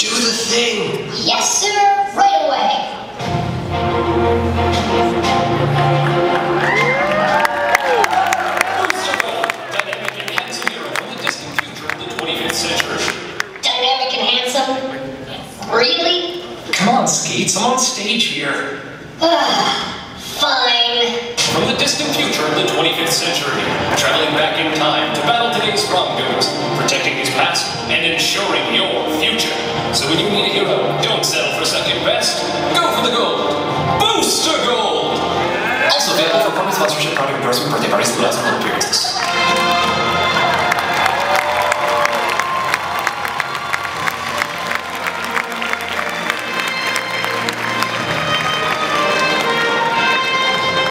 Do the thing! Yes, sir, right away. Dynamic and handsome hero from the distant future of the 25th century. Dynamic and handsome. Really? Come on, Skeets. I'm on stage here. Ah, fine. From the distant future of the 25th century, traveling back in time to battle today's wrongdoers, protecting his past, and ensuring your future. When you need a hero, don't settle for second best. Go for the gold. Booster Gold! Also available for corporate sponsorship, product endorsement, birthday parties, and other appearances.